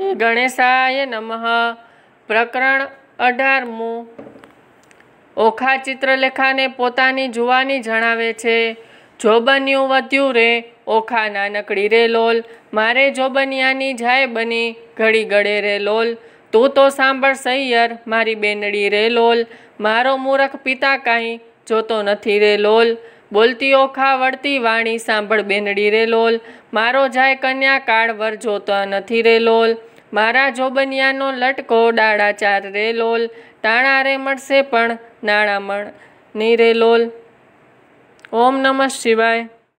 ગણેશાય નમઃ. પ્રકરણ અઢારમું ઓખા ચિત્રલેખાને પોતાની જુવાની જણાવે છે જોબન્યું વધ્યું રે, ઓખા નાનકડી રે લોલ. મારે જોબનિયાની જાય બની, ઘડી ગળે રે લોલ. તું તો સાંભળ સૈયર, મારી બેનડી રે લોલ. મારો મૂરખ પિતા કાંઈ જોતો નથી રે લોલ. બોલતી ઓખા વળતી વાણી સાંભળ બેનડી રે લોલ. મારો જાય કન્યા કાળ વર જોતો નથી રે લોલ. મારા જોબનિયાનો લટકો ડાળા ચાર રે લોલ ટાણા રે મળશે પણ નાણામણ. ની રે લોલ. ઓમ નમઃ શિવાય.